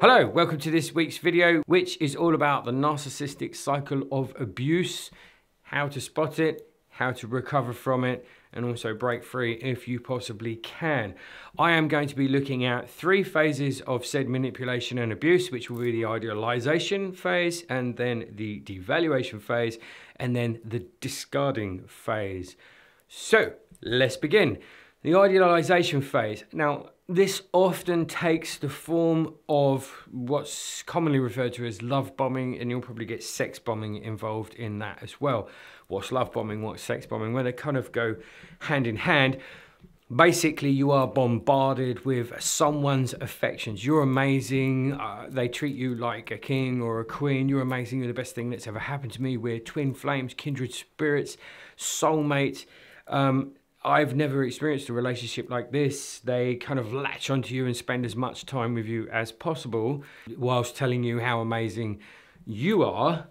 Hello, welcome to this week's video, which is all about the narcissistic cycle of abuse, how to spot it, how to recover from it, and also break free if you possibly can. I am going to be looking at three phases of said manipulation and abuse, which will be the idealization phase, and then the devaluation phase, and then the discarding phase. So, let's begin. The idealization phase. Now, this often takes the form of what's commonly referred to as love bombing, and you'll probably get sex bombing involved in that as well. What's love bombing? What's sex bombing? Well, they kind of go hand in hand. Basically, you are bombarded with someone's affections. You're amazing. Uh, they treat you like a king or a queen. You're amazing. You're the best thing that's ever happened to me. We're twin flames, kindred spirits, soulmates. Um, I've never experienced a relationship like this. They kind of latch onto you and spend as much time with you as possible whilst telling you how amazing you are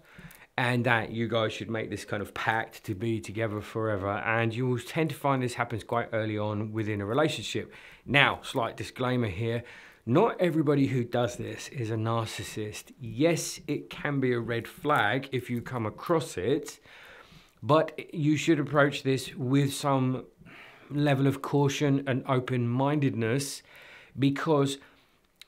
and that you guys should make this kind of pact to be together forever. And you will tend to find this happens quite early on within a relationship. Now, slight disclaimer here. Not everybody who does this is a narcissist. Yes, it can be a red flag if you come across it, but you should approach this with some level of caution and open mindedness because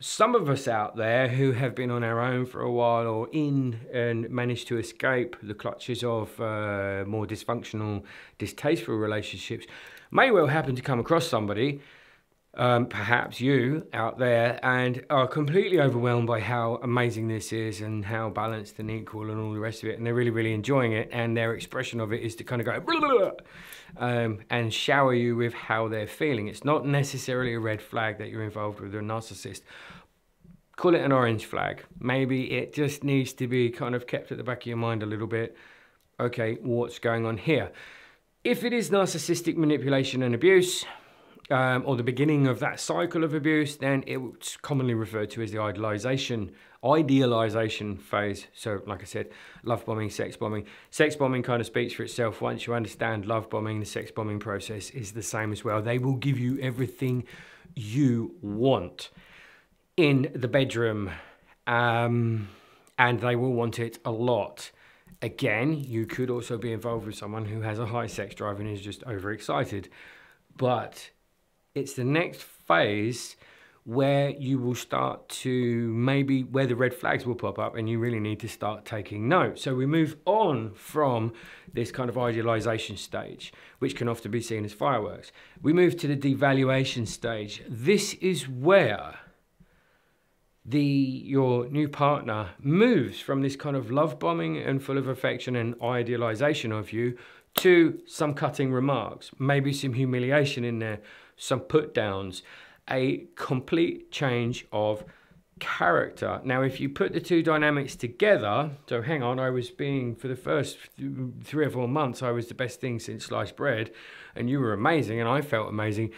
some of us out there who have been on our own for a while or in and managed to escape the clutches of uh, more dysfunctional, distasteful relationships may well happen to come across somebody um, perhaps you out there, and are completely overwhelmed by how amazing this is and how balanced and equal and all the rest of it. And they're really, really enjoying it. And their expression of it is to kind of go blah, blah, blah, um, and shower you with how they're feeling. It's not necessarily a red flag that you're involved with a narcissist. Call it an orange flag. Maybe it just needs to be kind of kept at the back of your mind a little bit. Okay, what's going on here? If it is narcissistic manipulation and abuse, um, or the beginning of that cycle of abuse, then it's commonly referred to as the idealization, idealization phase. So, like I said, love bombing, sex bombing. Sex bombing kind of speaks for itself. Once you understand love bombing, the sex bombing process is the same as well. They will give you everything you want in the bedroom, um, and they will want it a lot. Again, you could also be involved with someone who has a high sex drive and is just overexcited. But it's the next phase where you will start to maybe where the red flags will pop up and you really need to start taking note. So we move on from this kind of idealization stage, which can often be seen as fireworks. We move to the devaluation stage. This is where the your new partner moves from this kind of love bombing and full of affection and idealization of you to some cutting remarks, maybe some humiliation in there, some put downs, a complete change of character. Now, if you put the two dynamics together, so hang on, I was being, for the first three or four months, I was the best thing since sliced bread, and you were amazing, and I felt amazing.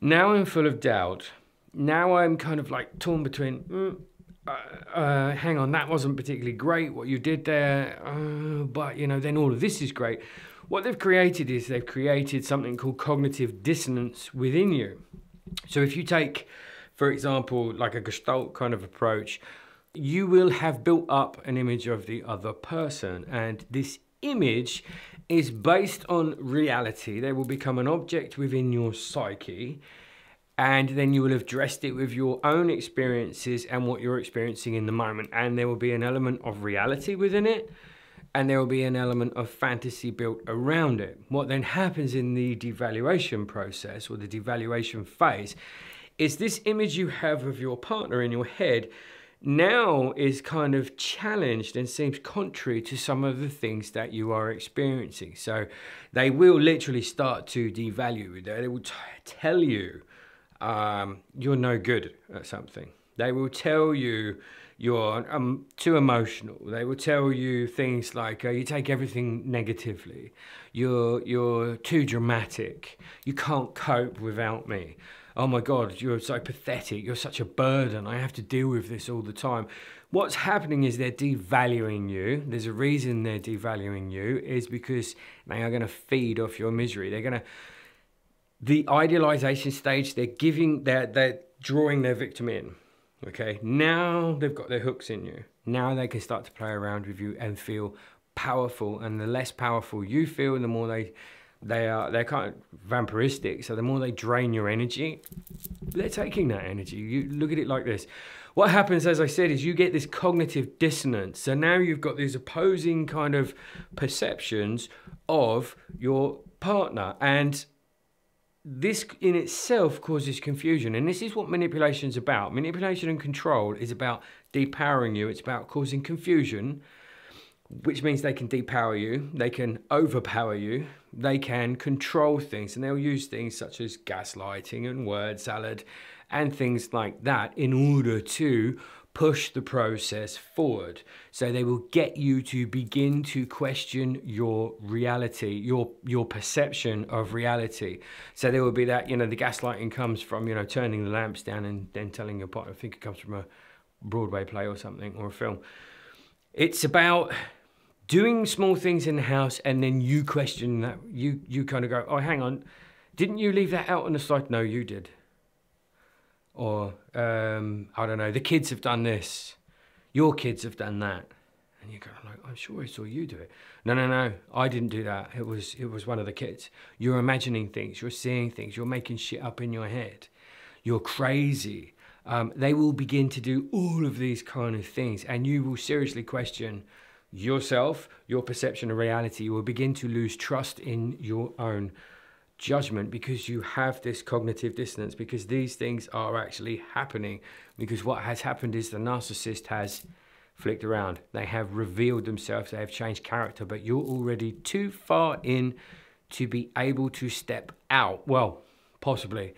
Now I'm full of doubt. Now I'm kind of like torn between, mm, uh, uh, hang on, that wasn't particularly great what you did there, uh, but you know, then all of this is great. What they've created is they've created something called cognitive dissonance within you. So if you take, for example, like a gestalt kind of approach, you will have built up an image of the other person, and this image is based on reality. They will become an object within your psyche, and then you will have dressed it with your own experiences and what you're experiencing in the moment, and there will be an element of reality within it and there will be an element of fantasy built around it. What then happens in the devaluation process or the devaluation phase is this image you have of your partner in your head now is kind of challenged and seems contrary to some of the things that you are experiencing. So they will literally start to devalue. It. They will tell you um, you're no good at something. They will tell you you're um, too emotional. They will tell you things like uh, you take everything negatively. You're you're too dramatic. You can't cope without me. Oh my God, you're so pathetic. You're such a burden. I have to deal with this all the time. What's happening is they're devaluing you. There's a reason they're devaluing you is because they are going to feed off your misery. They're going to the idealization stage. They're giving. They're they're drawing their victim in Okay, now they've got their hooks in you. Now they can start to play around with you and feel powerful. And the less powerful you feel, the more they they are they're kind of vampiristic. So the more they drain your energy, they're taking that energy. You look at it like this. What happens, as I said, is you get this cognitive dissonance. So now you've got these opposing kind of perceptions of your partner. And this in itself causes confusion. And this is what manipulation is about. Manipulation and control is about depowering you, it's about causing confusion, which means they can depower you, they can overpower you, they can control things, and they'll use things such as gaslighting and word salad and things like that in order to push the process forward. So they will get you to begin to question your reality, your your perception of reality. So there will be that, you know, the gaslighting comes from, you know, turning the lamps down and then telling your partner, I think it comes from a Broadway play or something or a film. It's about doing small things in the house and then you question that you you kind of go, "Oh, hang on. Didn't you leave that out on the side?" No, you did or um, I don't know, the kids have done this, your kids have done that, and you're go like, I'm sure I saw you do it. No, no, no, I didn't do that. It was it was one of the kids. You're imagining things, you're seeing things, you're making shit up in your head. You're crazy. Um, they will begin to do all of these kind of things, and you will seriously question yourself, your perception of reality. You will begin to lose trust in your own judgment because you have this cognitive dissonance because these things are actually happening because what has happened is the narcissist has flicked around. They have revealed themselves they have changed character but you're already too far in to be able to step out. Well possibly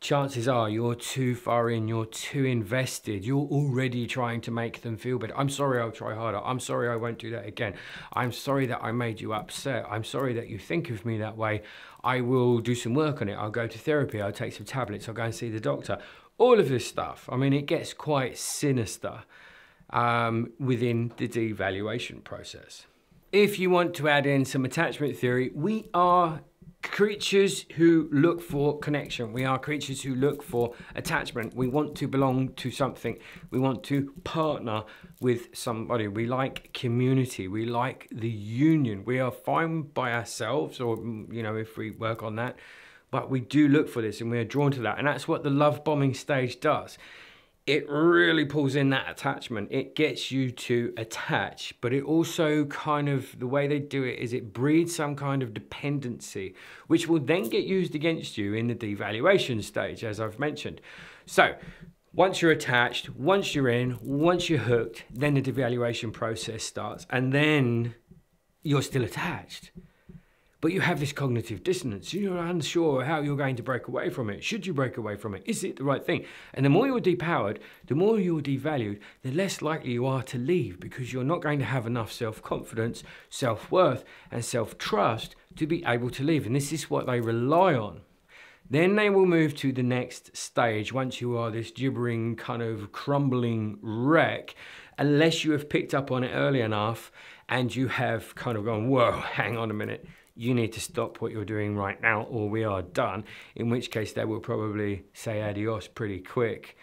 chances are you're too far in, you're too invested, you're already trying to make them feel better. I'm sorry I'll try harder. I'm sorry I won't do that again. I'm sorry that I made you upset. I'm sorry that you think of me that way. I will do some work on it. I'll go to therapy, I'll take some tablets, I'll go and see the doctor. All of this stuff. I mean, it gets quite sinister um, within the devaluation process. If you want to add in some attachment theory, we are creatures who look for connection. We are creatures who look for attachment. We want to belong to something. We want to partner with somebody. We like community. We like the union. We are fine by ourselves, or, mm, you know, if we work on that. But we do look for this and we are drawn to that. And that's what the love bombing stage does it really pulls in that attachment. It gets you to attach, but it also kind of, the way they do it is it breeds some kind of dependency, which will then get used against you in the devaluation stage, as I've mentioned. So, once you're attached, once you're in, once you're hooked, then the devaluation process starts, and then you're still attached but you have this cognitive dissonance. You're unsure how you're going to break away from it. Should you break away from it? Is it the right thing? And the more you're depowered, the more you're devalued, the less likely you are to leave because you're not going to have enough self confidence, self worth, and self trust to be able to leave. And this is what they rely on. Then they will move to the next stage once you are this gibbering, kind of crumbling wreck, unless you have picked up on it early enough and you have kind of gone, whoa, hang on a minute you need to stop what you're doing right now or we are done, in which case they will probably say adios pretty quick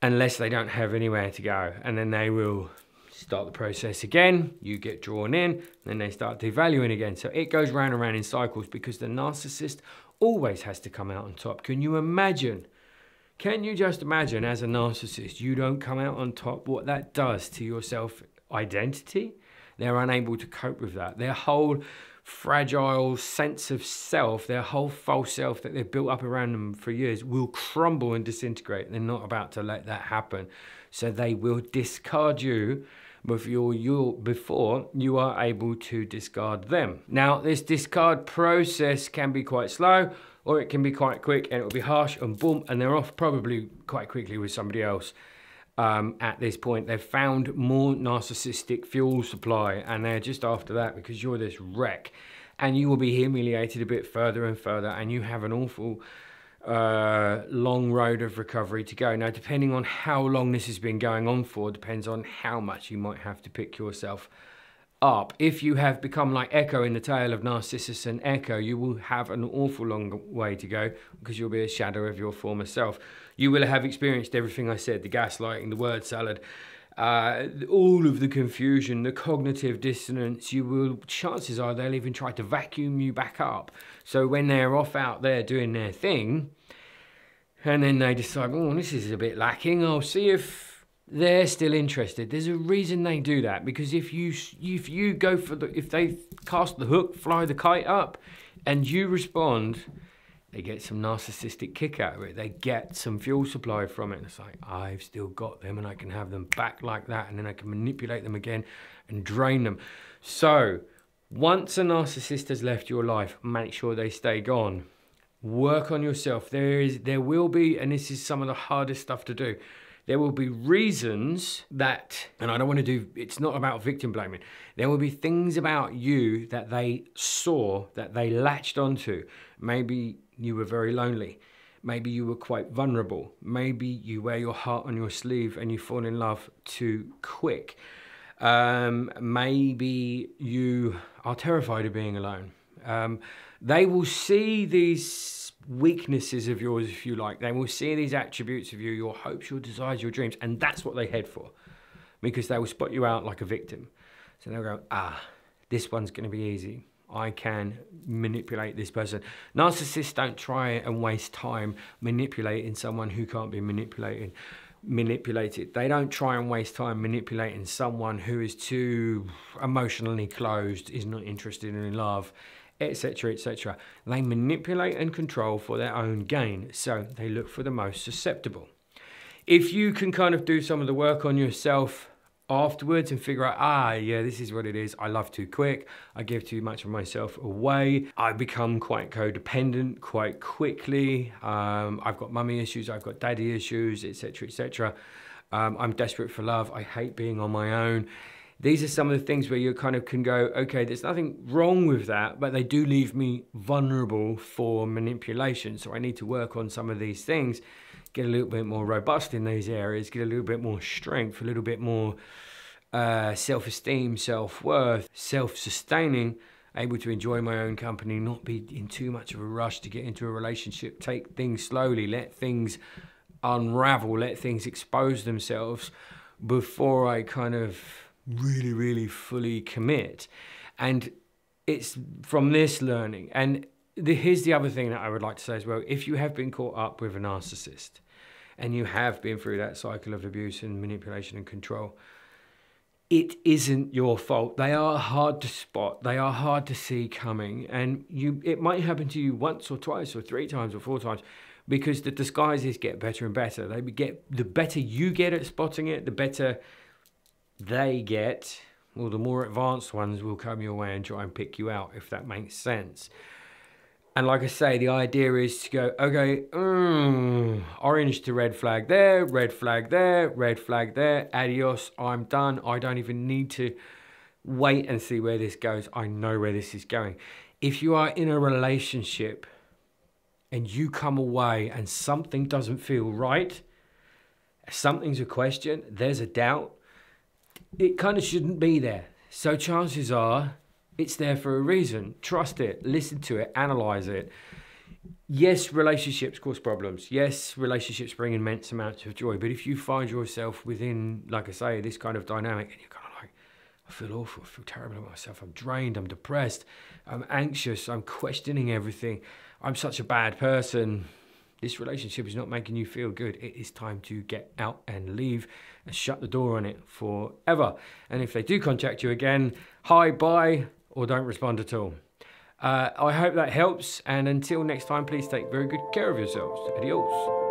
unless they don't have anywhere to go. And then they will start the process again, you get drawn in, then they start devaluing again. So it goes round and round in cycles because the narcissist always has to come out on top. Can you imagine? Can you just imagine as a narcissist, you don't come out on top, what that does to your self identity? They're unable to cope with that. Their whole fragile sense of self, their whole false self that they've built up around them for years, will crumble and disintegrate. They're not about to let that happen. So they will discard you before you, before you are able to discard them. Now, this discard process can be quite slow or it can be quite quick and it will be harsh and boom, and they're off probably quite quickly with somebody else um, at this point. They've found more narcissistic fuel supply and they're just after that because you're this wreck and you will be humiliated a bit further and further and you have an awful uh, long road of recovery to go. Now, depending on how long this has been going on for, depends on how much you might have to pick yourself up. If you have become like Echo in the tale of Narcissus and Echo, you will have an awful long way to go because you'll be a shadow of your former self. You will have experienced everything I said the gaslighting, the word salad, uh, all of the confusion, the cognitive dissonance, you will, chances are they'll even try to vacuum you back up. So when they're off out there doing their thing, and then they decide, oh, this is a bit lacking, I'll see if they're still interested. There's a reason they do that because if you if you go for the if they cast the hook, fly the kite up, and you respond they get some narcissistic kick out of it. They get some fuel supply from it. And it's like, I've still got them and I can have them back like that. And then I can manipulate them again and drain them. So once a narcissist has left your life, make sure they stay gone. Work on yourself. There is, there will be, and this is some of the hardest stuff to do there will be reasons that, and I don't want to do, it's not about victim blaming. There will be things about you that they saw, that they latched onto. Maybe you were very lonely. Maybe you were quite vulnerable. Maybe you wear your heart on your sleeve and you fall in love too quick. Um, maybe you are terrified of being alone. Um, they will see these weaknesses of yours, if you like. They will see these attributes of you, your hopes, your desires, your dreams, and that's what they head for because they will spot you out like a victim. So they'll go, ah, this one's going to be easy. I can manipulate this person. Narcissists don't try and waste time manipulating someone who can't be manipulated. Manipulated. They don't try and waste time manipulating someone who is too emotionally closed, is not interested in love, etc., etc. They manipulate and control for their own gain, so they look for the most susceptible. If you can kind of do some of the work on yourself afterwards and figure out, ah, yeah, this is what it is. I love too quick. I give too much of myself away. I become quite codependent quite quickly. Um, I've got mummy issues. I've got daddy issues, etc., etc. Um, I'm desperate for love. I hate being on my own these are some of the things where you kind of can go, okay, there's nothing wrong with that, but they do leave me vulnerable for manipulation. So I need to work on some of these things, get a little bit more robust in these areas, get a little bit more strength, a little bit more uh, self esteem, self worth, self sustaining, able to enjoy my own company, not be in too much of a rush to get into a relationship, take things slowly, let things unravel, let things expose themselves before I kind of really, really fully commit. And it's from this learning. And the, here's the other thing that I would like to say as well. If you have been caught up with a narcissist and you have been through that cycle of abuse and manipulation and control, it isn't your fault. They are hard to spot. They are hard to see coming. And you it might happen to you once or twice or three times or four times because the disguises get better and better. They get the better you get at spotting it, the better they get, well, the more advanced ones will come your way and try and pick you out, if that makes sense. And like I say, the idea is to go, okay, mm, orange to red flag there, red flag there, red flag there, adios, I'm done. I don't even need to wait and see where this goes. I know where this is going. If you are in a relationship and you come away and something doesn't feel right, something's a question, there's a doubt, it kind of shouldn't be there. So chances are it's there for a reason. Trust it, listen to it, analyze it. Yes, relationships cause problems. Yes, relationships bring immense amounts of joy. But if you find yourself within, like I say, this kind of dynamic and you're kind of like, I feel awful, I feel terrible about myself, I'm drained, I'm depressed, I'm anxious, I'm questioning everything, I'm such a bad person this relationship is not making you feel good, it is time to get out and leave and shut the door on it forever. And if they do contact you again, hi, bye, or don't respond at all. Uh, I hope that helps. And until next time, please take very good care of yourselves. Adios.